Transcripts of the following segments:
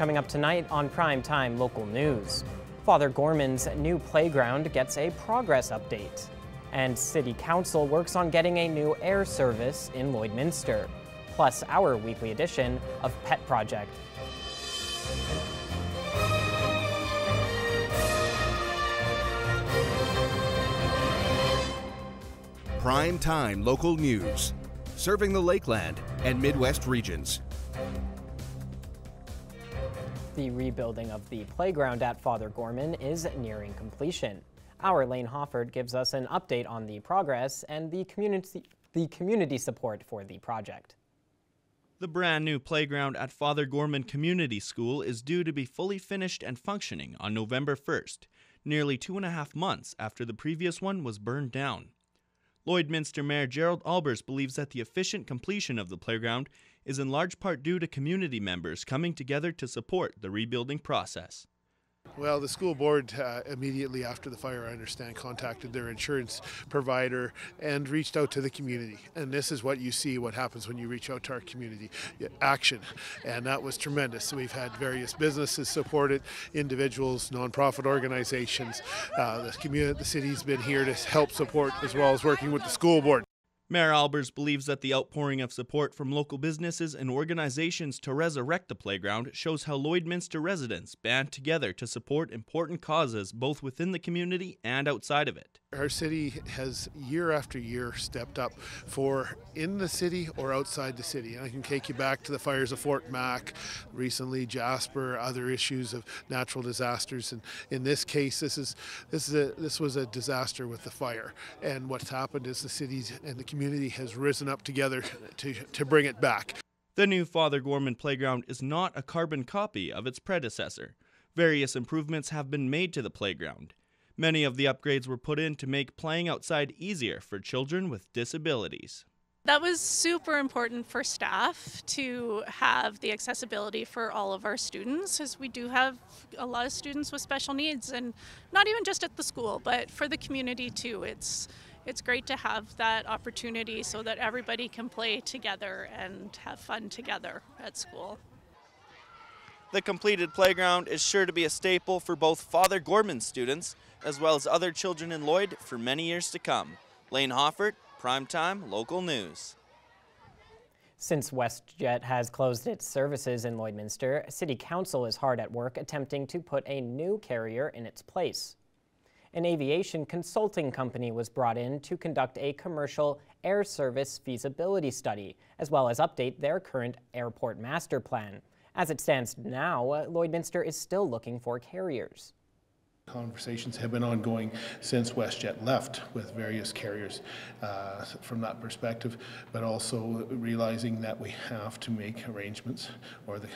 coming up tonight on Prime Time Local News. Father Gorman's new playground gets a progress update. And City Council works on getting a new air service in Lloydminster. Plus, our weekly edition of Pet Project. Prime Time Local News, serving the Lakeland and Midwest regions. The rebuilding of the playground at Father Gorman is nearing completion. Our Lane Hofford gives us an update on the progress and the community, the community support for the project. The brand new playground at Father Gorman Community School is due to be fully finished and functioning on November 1st, nearly two and a half months after the previous one was burned down. Lloydminster Mayor Gerald Albers believes that the efficient completion of the playground is in large part due to community members coming together to support the rebuilding process. Well, the school board uh, immediately after the fire, I understand, contacted their insurance provider and reached out to the community. And this is what you see what happens when you reach out to our community action. And that was tremendous. So we've had various businesses support it, individuals, nonprofit organizations. Uh, the, community, the city's been here to help support as well as working with the school board. Mayor Albers believes that the outpouring of support from local businesses and organizations to resurrect the playground shows how Lloydminster residents band together to support important causes both within the community and outside of it. Our city has year after year stepped up for in the city or outside the city. And I can take you back to the fires of Fort Mac, recently Jasper, other issues of natural disasters. And in this case, this is this is a this was a disaster with the fire. And what's happened is the cities and the community has risen up together to, to bring it back. The new Father Gorman playground is not a carbon copy of its predecessor. Various improvements have been made to the playground. Many of the upgrades were put in to make playing outside easier for children with disabilities. That was super important for staff to have the accessibility for all of our students, as we do have a lot of students with special needs, and not even just at the school, but for the community too. It's it's great to have that opportunity so that everybody can play together and have fun together at school. The completed playground is sure to be a staple for both Father Gorman students as well as other children in Lloyd for many years to come. Lane Hoffert, Primetime Local News. Since WestJet has closed its services in Lloydminster, City Council is hard at work attempting to put a new carrier in its place. An aviation consulting company was brought in to conduct a commercial air service feasibility study, as well as update their current airport master plan. As it stands now, Lloydminster is still looking for carriers. Conversations have been ongoing since WestJet left with various carriers uh, from that perspective, but also realizing that we have to make arrangements, or the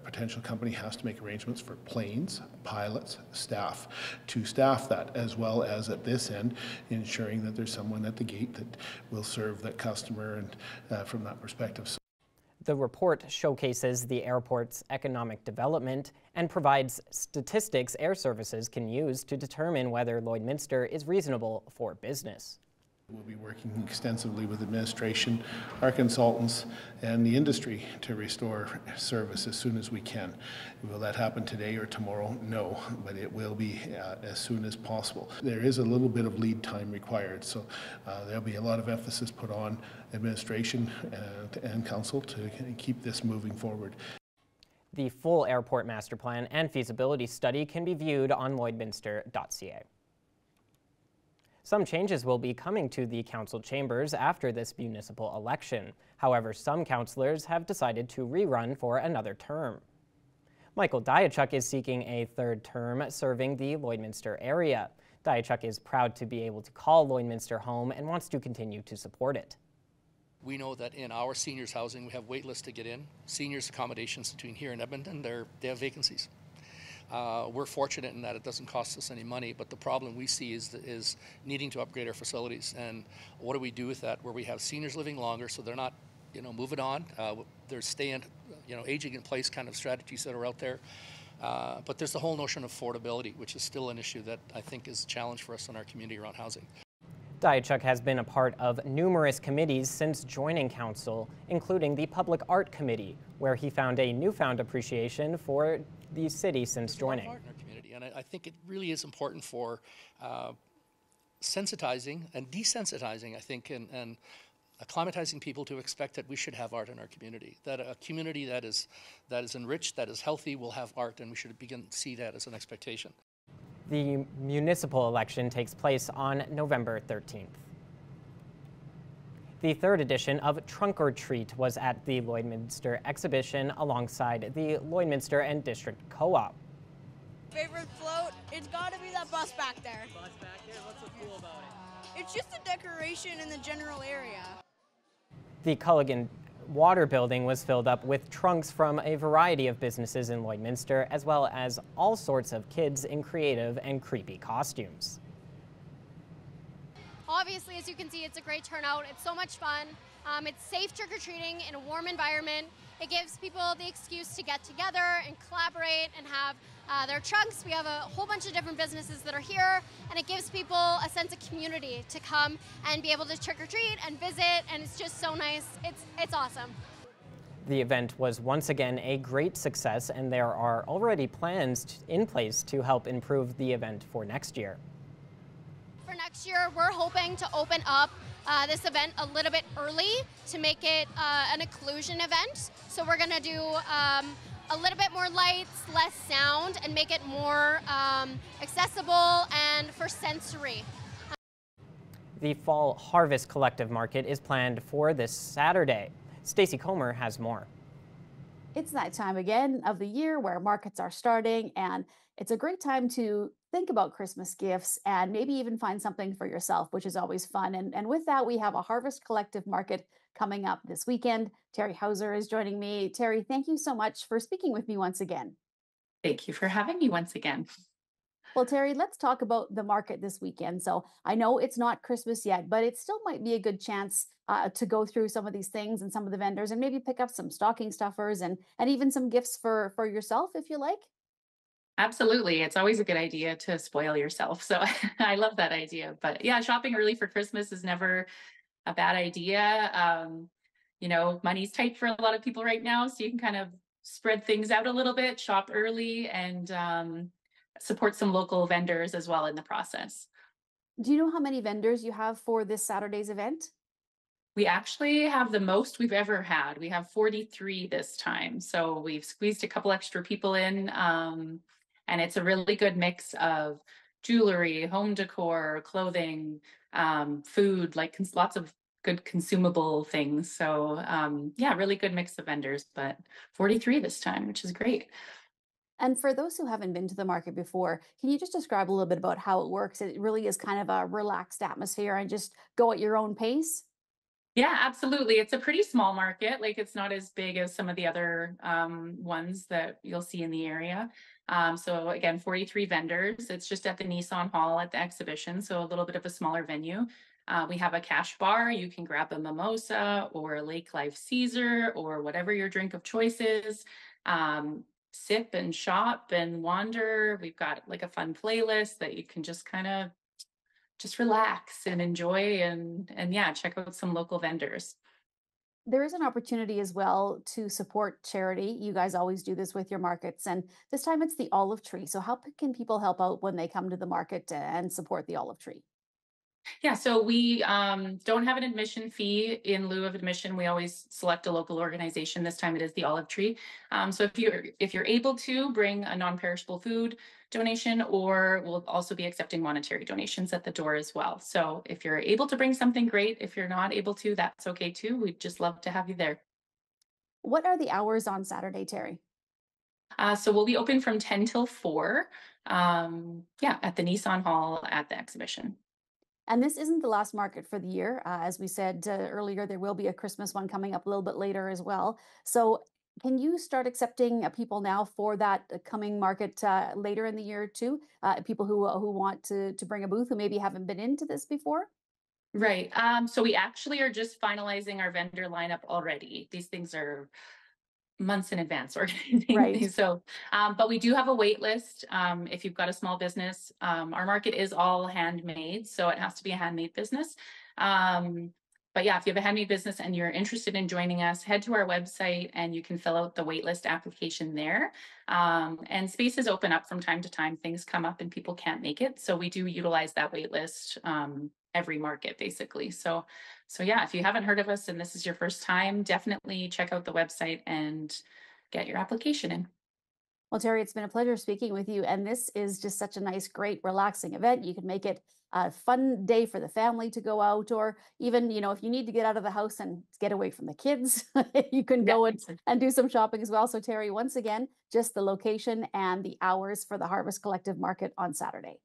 potential company has to make arrangements for planes, pilots, staff, to staff that, as well as at this end, ensuring that there's someone at the gate that will serve that customer and uh, from that perspective. The report showcases the airport's economic development and provides statistics air services can use to determine whether Lloydminster is reasonable for business. We'll be working extensively with administration, our consultants, and the industry to restore service as soon as we can. Will that happen today or tomorrow? No, but it will be uh, as soon as possible. There is a little bit of lead time required, so uh, there'll be a lot of emphasis put on administration and, and council to keep this moving forward. The full airport master plan and feasibility study can be viewed on lloydminster.ca. Some changes will be coming to the council chambers after this municipal election. However, some councillors have decided to rerun for another term. Michael Diachuk is seeking a third term serving the Lloydminster area. Diachuk is proud to be able to call Lloydminster home and wants to continue to support it. We know that in our seniors housing, we have wait lists to get in. Seniors accommodations between here and Edmonton, they have vacancies. Uh, we're fortunate in that it doesn't cost us any money, but the problem we see is, is needing to upgrade our facilities. And what do we do with that? Where we have seniors living longer, so they're not, you know, moving on. Uh, there's staying, you know, aging in place kind of strategies that are out there. Uh, but there's the whole notion of affordability, which is still an issue that I think is a challenge for us in our community around housing. Diachuk has been a part of numerous committees since joining council, including the Public Art Committee, where he found a newfound appreciation for the city since joining. in our community, and I, I think it really is important for uh, sensitizing and desensitizing, I think, and, and acclimatizing people to expect that we should have art in our community. That a community that is that is enriched, that is healthy, will have art, and we should begin to see that as an expectation. The municipal election takes place on November 13th. The third edition of Trunk or Treat was at the Lloydminster exhibition alongside the Lloydminster and District Co-op. Favorite float? It's got to be that bus back there. Bus back here, what's so cool about it? It's just a decoration in the general area. The Culligan water building was filled up with trunks from a variety of businesses in Lloydminster, as well as all sorts of kids in creative and creepy costumes. Obviously, as you can see, it's a great turnout. It's so much fun. Um, it's safe trick or treating in a warm environment. It gives people the excuse to get together and collaborate and have uh, their trunks. We have a whole bunch of different businesses that are here, and it gives people a sense of community to come and be able to trick or treat and visit, and it's just so nice. It's, it's awesome. The event was once again a great success, and there are already plans in place to help improve the event for next year. For next year, we're hoping to open up uh, this event a little bit early to make it uh, an inclusion event. So we're going to do um, a little bit more lights, less sound, and make it more um, accessible and for sensory. The Fall Harvest Collective Market is planned for this Saturday. Stacy Comer has more. It's that time again of the year where markets are starting, and it's a great time to think about Christmas gifts and maybe even find something for yourself, which is always fun. And, and with that, we have a Harvest Collective Market coming up this weekend. Terry Hauser is joining me. Terry, thank you so much for speaking with me once again. Thank you for having me once again. Well, Terry, let's talk about the market this weekend. So I know it's not Christmas yet, but it still might be a good chance uh, to go through some of these things and some of the vendors and maybe pick up some stocking stuffers and and even some gifts for for yourself if you like. Absolutely. It's always a good idea to spoil yourself. So I love that idea. But yeah, shopping early for Christmas is never a bad idea. Um, you know, money's tight for a lot of people right now. So you can kind of spread things out a little bit, shop early, and um, support some local vendors as well in the process. Do you know how many vendors you have for this Saturday's event? We actually have the most we've ever had. We have 43 this time. So we've squeezed a couple extra people in. Um, and it's a really good mix of jewelry, home decor, clothing, um, food, like cons- lots of good consumable things. So um, yeah, really good mix of vendors, but 43 this time, which is great. And for those who haven't been to the market before, can you just describe a little bit about how it works? It really is kind of a relaxed atmosphere and just go at your own pace. Yeah, absolutely. It's a pretty small market. Like it's not as big as some of the other um, ones that you'll see in the area. Um, so again, 43 vendors. It's just at the Nissan Hall at the exhibition, so a little bit of a smaller venue. Uh, we have a cash bar. You can grab a mimosa or a Lake Life Caesar or whatever your drink of choice is. Um, sip and shop and wander. We've got like a fun playlist that you can just kind of just relax and enjoy and and yeah, check out some local vendors there is an opportunity as well to support charity. You guys always do this with your markets, and this time it's the olive tree. So, how can people help out when they come to the market and support the olive tree? Yeah, so we um, don't have an admission fee in lieu of admission. We always select a local organization. This time it is the Olive Tree. Um, so if you're if you're able to bring a non-perishable food donation, or we'll also be accepting monetary donations at the door as well. So if you're able to bring something great, if you're not able to, that's okay too. We'd just love to have you there. What are the hours on Saturday, Terry? Uh, so we'll be open from 10 till 4. Um, yeah, at the Nissan Hall at the exhibition. And this isn't the last market for the year. Uh, as we said uh, earlier, there will be a Christmas one coming up a little bit later as well. So, can you start accepting uh, people now for that uh, coming market uh, later in the year too? Uh, people who who want to to bring a booth who maybe haven't been into this before. Right. Um, so we actually are just finalizing our vendor lineup already. These things are months in advance organizing Right. So, um, but we do have a wait list. Um, if you've got a small business, um, our market is all handmade, so it has to be a handmade business. Um, but yeah, if you have a handmade business and you're interested in joining us, head to our website and you can fill out the waitlist application there. Um, and spaces open up from time to time. Things come up and people can't make it, so we do utilize that waitlist um, every market basically. So, so yeah, if you haven't heard of us and this is your first time, definitely check out the website and get your application in. Well, Terry, it's been a pleasure speaking with you. And this is just such a nice, great, relaxing event. You can make it a fun day for the family to go out, or even, you know, if you need to get out of the house and get away from the kids, you can go and, and do some shopping as well. So, Terry, once again, just the location and the hours for the Harvest Collective Market on Saturday.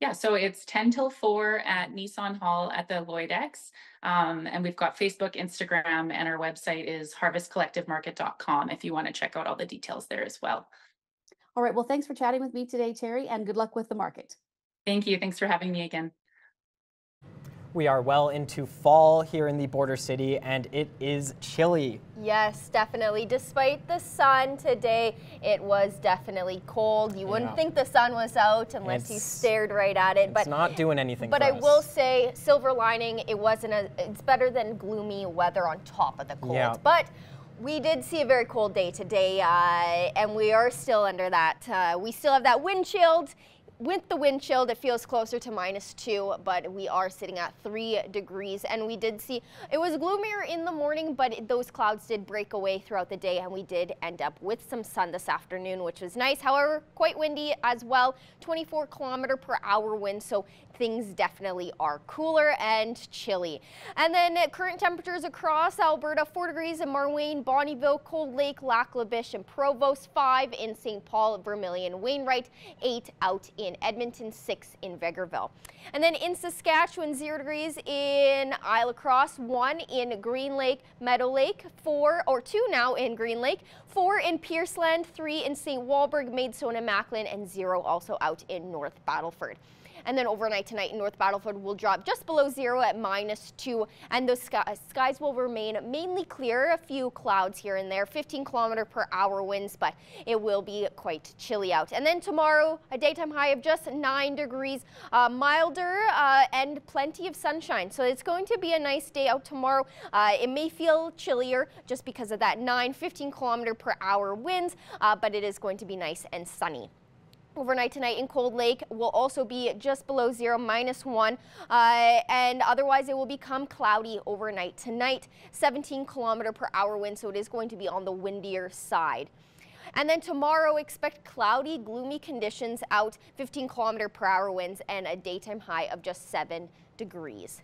Yeah, so it's 10 till 4 at Nissan Hall at the Lloyd X. Um, and we've got Facebook, Instagram, and our website is harvestcollectivemarket.com if you want to check out all the details there as well. All right. Well, thanks for chatting with me today, Terry, and good luck with the market. Thank you. Thanks for having me again. We are well into fall here in the border city, and it is chilly. Yes, definitely. Despite the sun today, it was definitely cold. You wouldn't Yeah. think the sun was out unless you stared right at it. It's not doing anything But for I us. will say, silver lining, it wasn't a. It's better than gloomy weather on top of the cold. Yeah. But we did see a very cold day today, uh, and we are still under that. Uh, we still have that wind. With the wind chill, it feels closer to minus two, but we are sitting at three degrees. And we did see it was gloomier in the morning, but those clouds did break away throughout the day, and we did end up with some sun this afternoon, which was nice. However, quite windy as well, 24 kilometer per hour wind, so things definitely are cooler and chilly. And then current temperatures across Alberta 4 degrees in Marwayne, Bonnyville, Cold Lake, Lac La Biche, and Provost, 5 in St. Paul, Vermilion, Wainwright, 8 out in Edmonton, 6 in Vegreville. And then in Saskatchewan, 0 degrees in Isle Cross, 1 in Green Lake, Meadow Lake, 4 or 2 now in Green Lake, 4 in Pierceland, 3 in St. Walburg, Maidstone, and Macklin, and 0 also out in North Battleford. And then overnight tonight in North Battleford will drop just below zero at minus two. And the sky, skies will remain mainly clear, a few clouds here and there, 15 kilometer per hour winds, but it will be quite chilly out. And then tomorrow, a daytime high of just nine degrees, uh, milder uh, and plenty of sunshine. So it's going to be a nice day out tomorrow. Uh, it may feel chillier just because of that 9, 15 kilometer per hour winds, uh, but it is going to be nice and sunny. Overnight tonight in Cold Lake will also be just below zero, minus one, uh, and otherwise it will become cloudy overnight tonight. 17 kilometer per hour wind, so it is going to be on the windier side. And then tomorrow, expect cloudy, gloomy conditions out, 15 kilometer per hour winds, and a daytime high of just 7 degrees.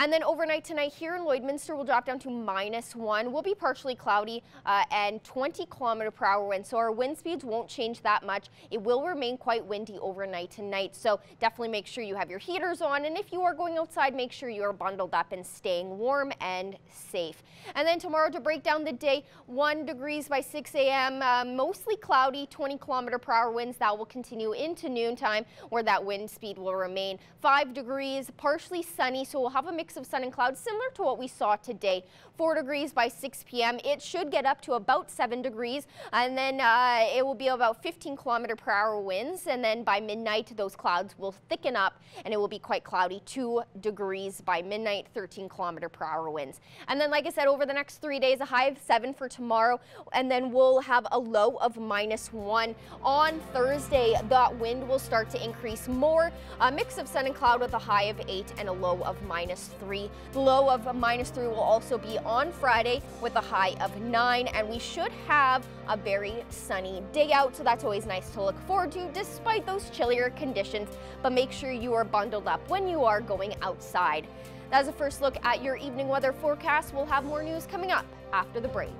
And then overnight tonight here in Lloydminster will drop down to minus one. We'll be partially cloudy uh, and 20 kilometer per hour wind. So our wind speeds won't change that much. It will remain quite windy overnight tonight. So definitely make sure you have your heaters on. And if you are going outside, make sure you are bundled up and staying warm and safe. And then tomorrow to break down the day, one degrees by 6 a.m. Uh, mostly cloudy, 20 kilometer per hour winds. That will continue into noontime where that wind speed will remain. Five degrees, partially sunny. So we'll have a mix of sun and clouds similar to what we saw today. Four degrees by 6 p.m. It should get up to about seven degrees and then uh, it will be about 15 kilometer per hour winds. And then by midnight, those clouds will thicken up and it will be quite cloudy. Two degrees by midnight, 13 kilometer per hour winds. And then, like I said, over the next three days, a high of seven for tomorrow. And then we'll have a low of minus one. On Thursday, that wind will start to increase more. A mix of sun and cloud with a high of eight and a low of minus three. The low of minus three will also be on Friday with a high of nine. And we should have a very sunny day out. So that's always nice to look forward to despite those chillier conditions. But make sure you are bundled up when you are going outside. That's a first look at your evening weather forecast. We'll have more news coming up after the break.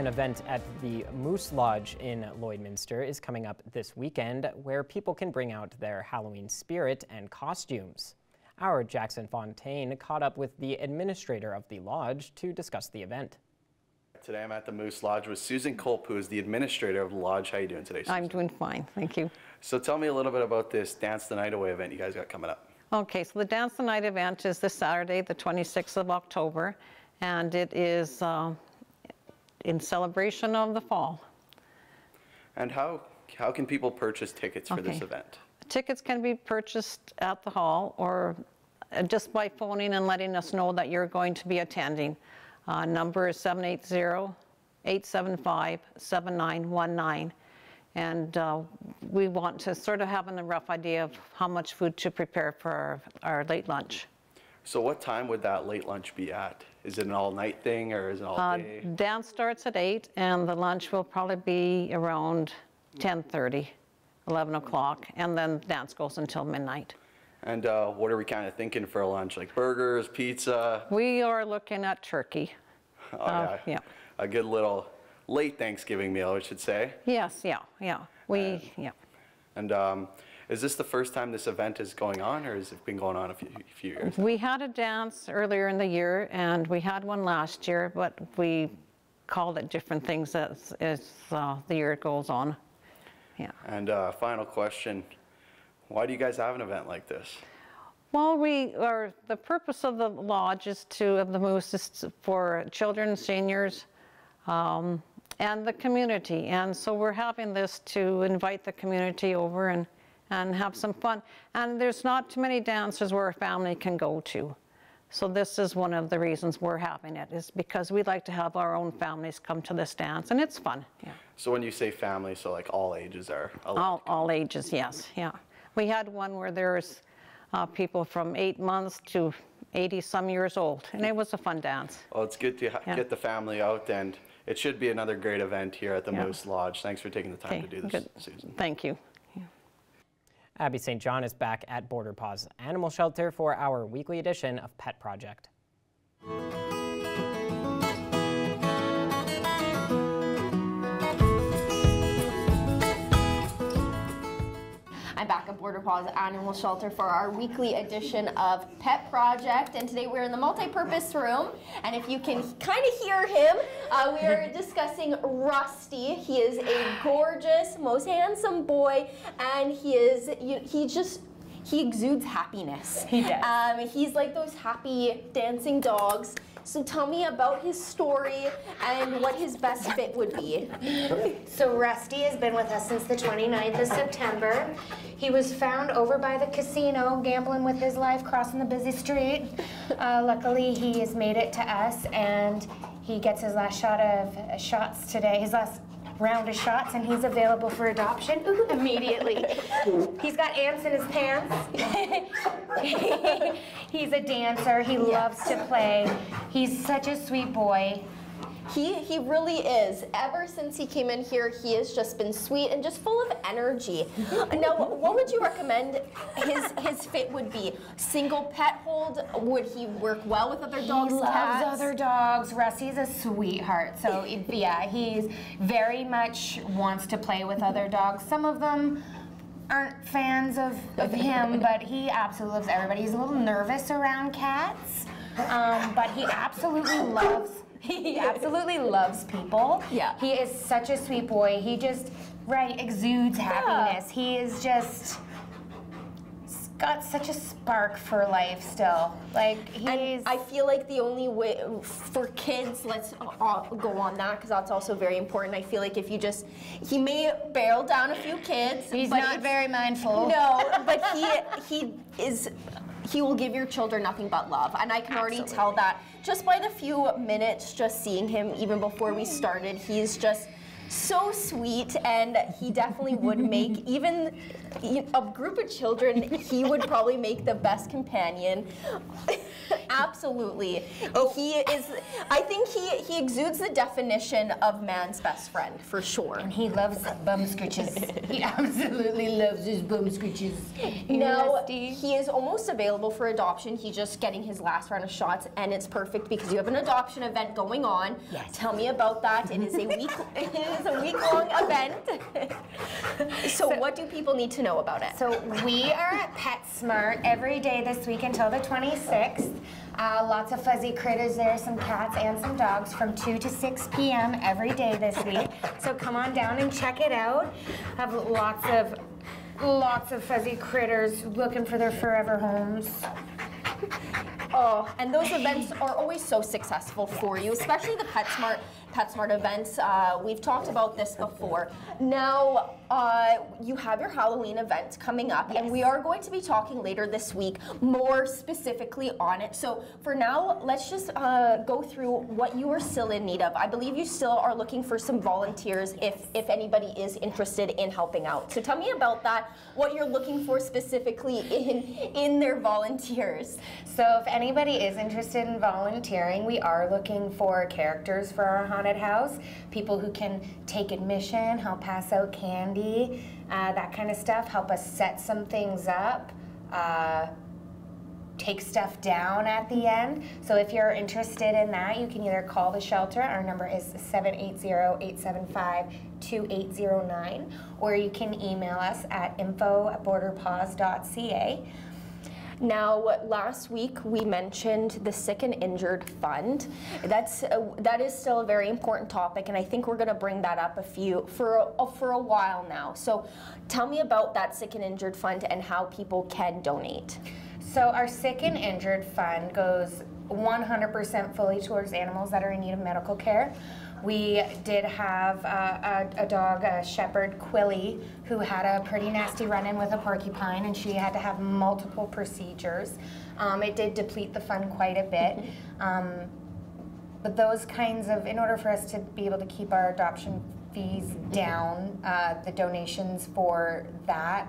An event at the Moose Lodge in Lloydminster is coming up this weekend where people can bring out their Halloween spirit and costumes. Our Jackson Fontaine caught up with the administrator of the lodge to discuss the event. Today I'm at the Moose Lodge with Susan Culp, who is the administrator of the lodge. How are you doing today? Susan? I'm doing fine, thank you. So tell me a little bit about this Dance the Night Away event you guys got coming up. Okay, so the Dance the Night event is this Saturday, the 26th of October, and it is uh, in celebration of the fall. And how, how can people purchase tickets for this event? Tickets can be purchased at the hall or uh, just by phoning and letting us know that you're going to be attending. Uh, Number is 780-875-7919. And uh, we want to sort of have a rough idea of how much food to prepare for our, our late lunch. So what time would that late lunch be at? Is it an all-night thing or is it all Uh, day? Dance starts at 8 and the lunch will probably be around 10:30, 11 o'clock, and then dance goes until midnight. And uh, what are we kind of thinking for lunch? Like burgers, pizza? We are looking at turkey. Oh, Uh, yeah. yeah. A good little late Thanksgiving meal, I should say. Yes, yeah, yeah. We, yeah. And um, is this the first time this event is going on, or has it been going on a few, few years? We had a dance earlier in the year, and we had one last year, but we called it different things as, as uh, the year goes on. Yeah. And uh, final question: Why do you guys have an event like this? Well, we are, the purpose of the lodge is to, of the Moose is for children, seniors, um, and the community. And so we're having this to invite the community over and, and have some fun. And there's not too many dances where a family can go to. So this is one of the reasons we're having it, is because we like to have our own families come to this dance, and it's fun, yeah. So when you say family, so like all ages are allowed. All, all ages, yes, yeah. We had one where there's uh, people from eight months to 80-some years old, and it was a fun dance. Well, it's good to ha- Yeah. get the family out, and it should be another great event here at the Yeah. Moose Lodge. Thanks for taking the time Okay, to do this, good. Susan. Thank you. Abby St. John is back at Border Paws Animal Shelter for our weekly edition of Pet Project. Border Paws Animal Shelter for our weekly edition of Pet Project, and today we're in the multi-purpose room. And if you can kind of hear him, uh, we are discussing Rusty. He is a gorgeous, most handsome boy, and he is you, he just. He exudes happiness. He does. Um, he's like those happy dancing dogs. So tell me about his story and what his best fit would be. So Rusty has been with us since the 29th of September. He was found over by the casino gambling with his life crossing the busy street. Uh, luckily, he has made it to us and he gets his last shot of shots today, his last round of shots, and he's available for adoption Ooh, immediately. He's got ants in his pants. he's a dancer. He loves to play. He's such a sweet boy. He he really is. Ever since he came in here, he has just been sweet and just full of energy. now, what would you recommend his his fit would be? Single pet hold? Would he work well with other dogs? He loves cats? other dogs. Rusty's a sweetheart. So yeah, he's very much wants to play with other dogs. Some of them aren't fans of, of him, but he absolutely loves everybody. He's a little nervous around cats, um, but he absolutely loves. He absolutely loves people. Yeah. He is such a sweet boy. He just right exudes happiness. He is just got such a spark for life still. Like he's. And I feel like the only way for kids, let's uh, go on that because that's also very important. I feel like if you just, he may barrel down a few kids. He's not very mindful. No, but he he is. He will give your children nothing but love, and I can already tell that just by the few minutes just seeing him, even before we started. He's just so sweet, and he definitely would make even a group of children. He would probably make the best companion. Absolutely, oh. he is. I think he he exudes the definition of man's best friend for sure. And he loves bum scritches. he absolutely loves his bum scritches. Now he is almost available for adoption. He's just getting his last round of shots, and it's perfect because you have an adoption event going on. Yes. Tell me about that. It is a week. it is a week long event. So, what do people need to know about it? So we are at PetSmart every day this week until the 26th. Uh, lots of fuzzy critters there, some cats and some dogs from 2 to 6 p.m. every day this week. So come on down and check it out. Have lots of lots of fuzzy critters looking for their forever homes. Oh, and those events are always so successful for you, especially the PetSmart PetSmart events. Uh, we've talked about this before. Now, uh, you have your Halloween event coming up, and we are going to be talking later this week more specifically on it. So for now, let's just uh, go through what you are still in need of. I believe you still are looking for some volunteers if, if anybody is interested in helping out. So tell me about that, what you're looking for specifically in, in their volunteers. So if anybody is interested in volunteering, we are looking for characters for our haunted house, people who can take admission, help pass out candy, uh, that kind of stuff, help us set some things up. Uh, take stuff down at the end. So if you're interested in that, you can either call the shelter. Our number is 780-875-2809, or you can email us at info at borderpaws.ca. Now, last week we mentioned the sick and injured fund. That's uh, that is still a very important topic, and I think we're going to bring that up a few for a, uh, for a while now. So, tell me about that sick and injured fund and how people can donate. So our sick and injured fund goes 100% fully towards animals that are in need of medical care. We did have uh, a, a, dog, a shepherd, Quilly, who had a pretty nasty run-in with a porcupine, and she had to have multiple procedures. Um, it did deplete the fund quite a bit. Um, but those kinds of, in order for us to be able to keep our adoption fees down, uh, the donations for that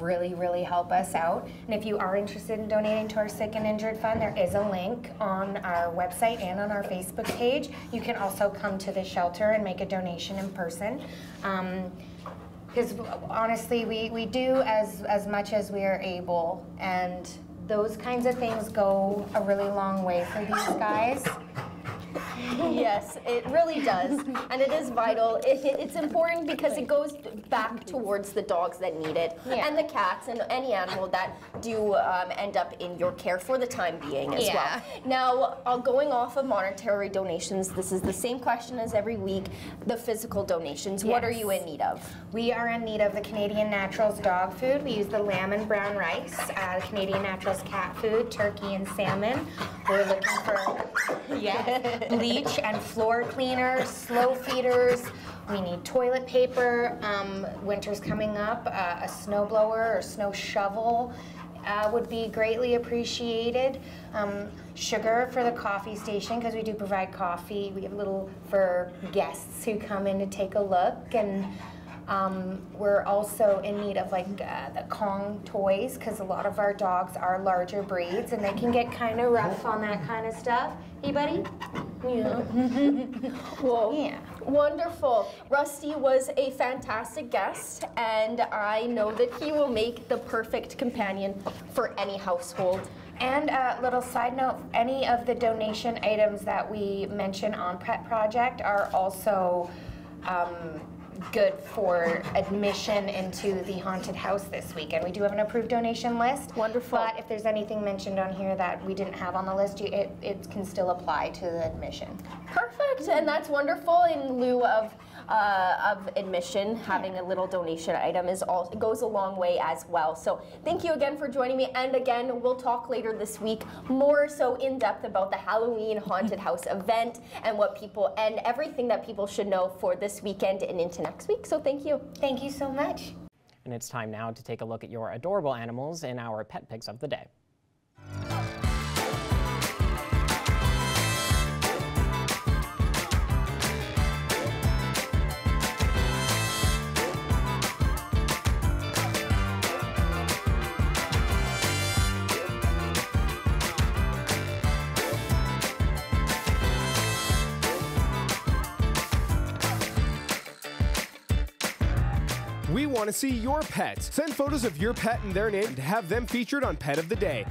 really, really help us out. And if you are interested in donating to our Sick and Injured Fund, there is a link on our website and on our Facebook page. You can also come to the shelter and make a donation in person. Because um, honestly, we, we do as, as much as we are able, and those kinds of things go a really long way for these guys. Yes, it really does. And it is vital. It, it, it's important because it goes back towards the dogs that need it yeah. and the cats and any animal that do um, end up in your care for the time being as yeah. well. Now, uh, going off of monetary donations, this is the same question as every week. The physical donations, yes. what are you in need of? We are in need of the Canadian Naturals dog food. We use the lamb and brown rice, uh, the Canadian Naturals cat food, turkey and salmon. We're looking for yeah, bleach and floor cleaners, slow feeders. We need toilet paper. Um, winter's coming up. Uh, a snow blower or snow shovel uh, would be greatly appreciated. Um, sugar for the coffee station because we do provide coffee. We have a little for guests who come in to take a look and. Um, we're also in need of like uh, the Kong toys because a lot of our dogs are larger breeds and they can get kind of rough on that kind of stuff. Hey, buddy? Yeah. Whoa. Yeah. Wonderful. Rusty was a fantastic guest, and I know that he will make the perfect companion for any household. And a little side note, any of the donation items that we mention on Pet Project are also um, good for admission into the haunted house this weekend. We do have an approved donation list. Wonderful. But if there's anything mentioned on here that we didn't have on the list, you, it, it can still apply to the admission. Perfect, and that's wonderful in lieu of uh, of admission, having a little donation item is all it goes a long way as well. So thank you again for joining me. And again, we'll talk later this week more so in depth about the Halloween haunted house event and what people and everything that people should know for this weekend and into next week. So thank you. Thank you so much. And it's time now to take a look at your adorable animals in our pet picks of the day. Want to see your pets. Send photos of your pet and their name to have them featured on Pet of the Day.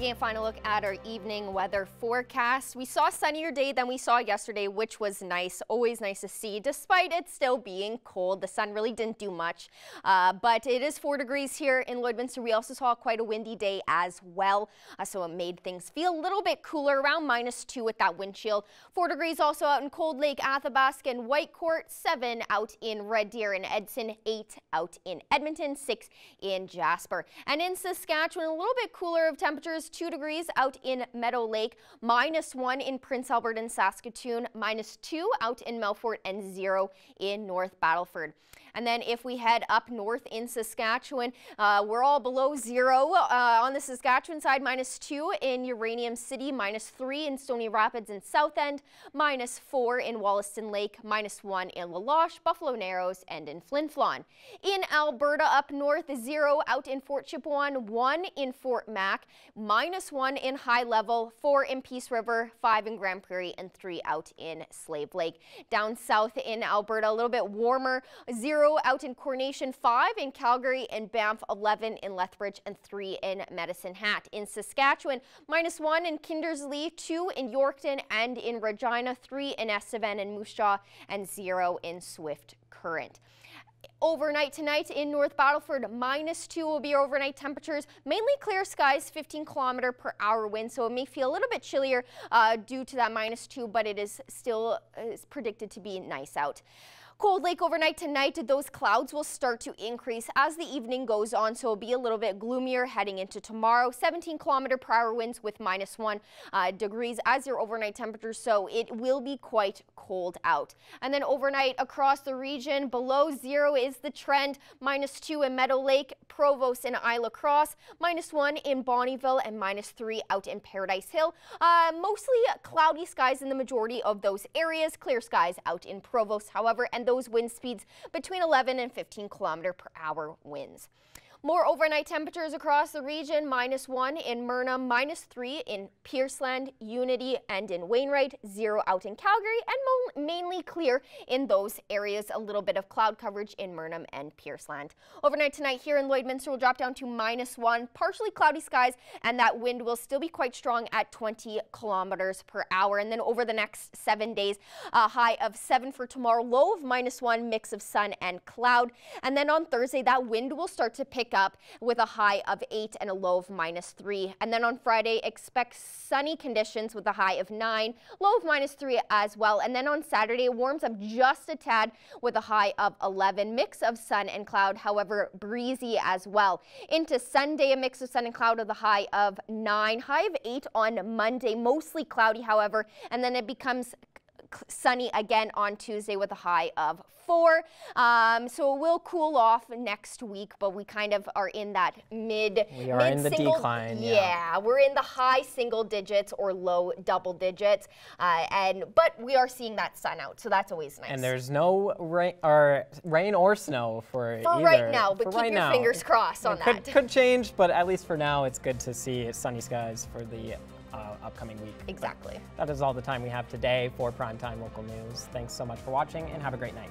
Taking a final look at our evening weather forecast. We saw a sunnier day than we saw yesterday, which was nice. Always nice to see, despite it still being cold. The sun really didn't do much, uh, but it is four degrees here in Lloydminster. We also saw quite a windy day as well, uh, so it made things feel a little bit cooler, around minus two with that wind chill. Four degrees also out in Cold Lake, Athabasca, and Whitecourt. Seven out in Red Deer and Edson. Eight out in Edmonton. Six in Jasper. And in Saskatchewan, a little bit cooler of temperatures, 2 degrees out in Meadow Lake, minus 1 in Prince Albert and Saskatoon, minus 2 out in Melfort, and 0 in North Battleford. And then if we head up north in Saskatchewan, uh, we're all below zero. Uh, on the Saskatchewan side, minus two in Uranium City, minus three in Stony Rapids and Southend, minus four in Wollaston Lake, minus one in La Loche, Buffalo Narrows, and in Flin Flon. In Alberta up north, zero out in Fort Chipewyan, one in Fort Mac, minus one in High Level, four in Peace River, five in Grande Prairie, and three out in Slave Lake. Down south in Alberta, a little bit warmer, zero 0 out in Coronation, 5 in Calgary and Banff, 11 in Lethbridge, and 3 in Medicine Hat. In Saskatchewan, minus 1 in Kindersley, 2 in Yorkton and in Regina, 3 in Estevan and Moose Jaw, and 0 in Swift Current. Overnight tonight in North Battleford, minus 2 will be overnight temperatures. Mainly clear skies, 15 kilometer per hour wind, so it may feel a little bit chillier uh, due to that minus 2, but it is still uh, is predicted to be nice out. Cold Lake overnight tonight, those clouds will start to increase as the evening goes on, so it'll be a little bit gloomier heading into tomorrow. 17 kilometer per hour winds with minus one uh, degrees as your overnight temperature, so it will be quite cold out. And then overnight across the region, below zero is the trend, minus two in Meadow Lake, Provost and Isla Cross, minus one in Bonnyville, and minus three out in Paradise Hill. Uh, mostly cloudy skies in the majority of those areas, clear skies out in Provost, however, and those wind speeds between 11 and 15 kilometer per hour winds. More overnight temperatures across the region, minus one in Myrna, minus three in Pierceland, Unity, and in Wainwright, zero out in Calgary, and mainly clear in those areas. A little bit of cloud coverage in Myrnam and Pierceland. Overnight tonight here in Lloydminster will drop down to minus one, partially cloudy skies, and that wind will still be quite strong at 20 kilometers per hour. And then over the next seven days, a high of seven for tomorrow, low of minus one, mix of sun and cloud. And then on Thursday, that wind will start to pick up with a high of 8 and a low of minus 3. And then on Friday, expect sunny conditions with a high of 9, low of minus 3 as well. And then on Saturday, it warms up just a tad with a high of 11. Mix of sun and cloud, however, breezy as well. Into Sunday, a mix of sun and cloud with a high of 9, high of 8 on Monday, mostly cloudy, however, and then it becomes sunny again on Tuesday with a high of four. Um, so it will cool off next week, but we kind of are in that mid. We are mid in the single, decline. Yeah. Yeah. we're in the high single digits or low double digits, uh, and but we are seeing that sun out, so that's always nice. And there's no rain or rain or snow for, For either. right now, but for keep right your now. fingers crossed on It could, that. Could change, but at least for now, it's good to see sunny skies for the uh, upcoming week. Exactly. That is all the time we have today for Primetime Local News. Thanks so much for watching and have a great night.